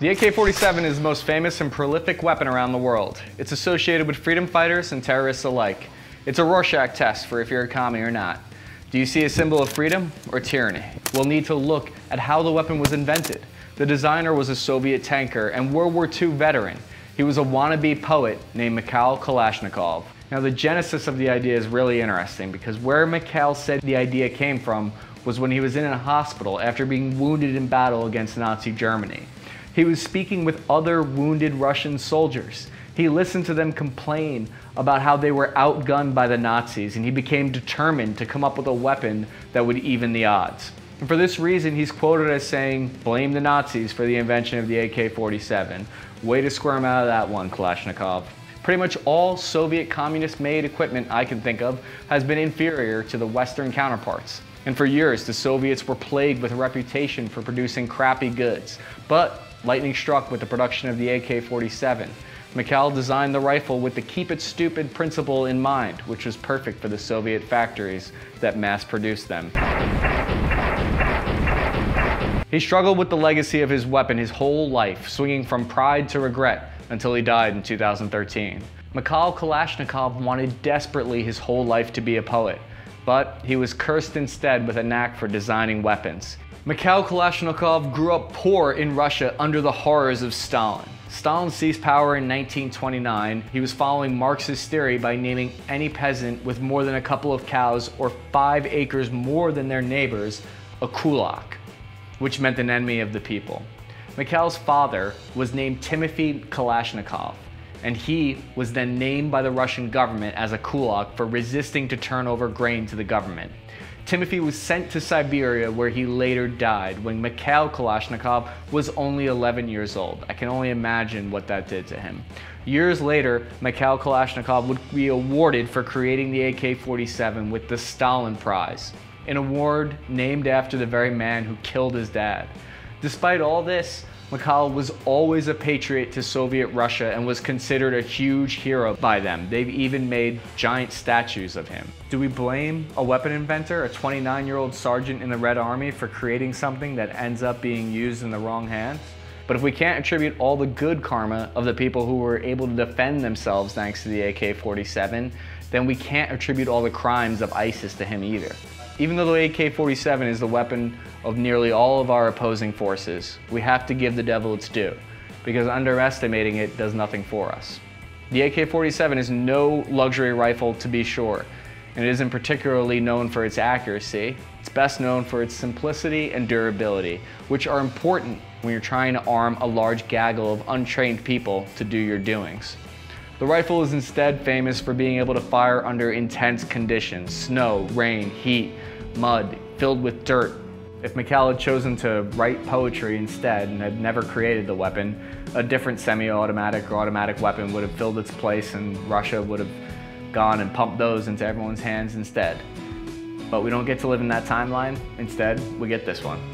The AK-47 is the most famous and prolific weapon around the world. It's associated with freedom fighters and terrorists alike. It's a Rorschach test for if you're a commie or not. Do you see a symbol of freedom or tyranny? We'll need to look at how the weapon was invented. The designer was a Soviet tanker and World War II veteran. He was a wannabe poet named Mikhail Kalashnikov. Now the genesis of the idea is really interesting because where Mikhail said the idea came from was when he was in a hospital after being wounded in battle against Nazi Germany. He was speaking with other wounded Russian soldiers. He listened to them complain about how they were outgunned by the Nazis, and he became determined to come up with a weapon that would even the odds. And for this reason, he's quoted as saying, blame the Nazis for the invention of the AK-47. Way to squirm out of that one, Kalashnikov. Pretty much all Soviet communist-made equipment I can think of has been inferior to the Western counterparts. And for years, the Soviets were plagued with a reputation for producing crappy goods. But lightning struck with the production of the AK-47. Mikhail designed the rifle with the keep it stupid principle in mind, which was perfect for the Soviet factories that mass-produced them. He struggled with the legacy of his weapon his whole life, swinging from pride to regret until he died in 2013. Mikhail Kalashnikov wanted desperately his whole life to be a poet, but he was cursed instead with a knack for designing weapons. Mikhail Kalashnikov grew up poor in Russia under the horrors of Stalin. Stalin seized power in 1929. He was following Marxist theory by naming any peasant with more than a couple of cows or five acres more than their neighbors a kulak, which meant an enemy of the people. Mikhail's father was named Timothy Kalashnikov, and he was then named by the Russian government as a kulak for resisting to turn over grain to the government. Timothy was sent to Siberia where he later died when Mikhail Kalashnikov was only 11 years old. I can only imagine what that did to him. Years later, Mikhail Kalashnikov would be awarded for creating the AK-47 with the Stalin Prize, an award named after the very man who killed his dad. Despite all this, Mikhail was always a patriot to Soviet Russia and was considered a huge hero by them. They've even made giant statues of him. Do we blame a weapon inventor, a 29-year-old sergeant in the Red Army, for creating something that ends up being used in the wrong hands? But if we can't attribute all the good karma of the people who were able to defend themselves thanks to the AK-47, then we can't attribute all the crimes of ISIS to him either. Even though the AK-47 is the weapon of nearly all of our opposing forces, we have to give the devil its due, because underestimating it does nothing for us. The AK-47 is no luxury rifle to be sure, and it isn't particularly known for its accuracy. It's best known for its simplicity and durability, which are important when you're trying to arm a large gaggle of untrained people to do your doings. The rifle is instead famous for being able to fire under intense conditions, snow, rain, heat, mud, filled with dirt. If Mikhail had chosen to write poetry instead and had never created the weapon, a different semi-automatic or automatic weapon would have filled its place and Russia would have gone and pumped those into everyone's hands instead. But we don't get to live in that timeline. Instead, we get this one.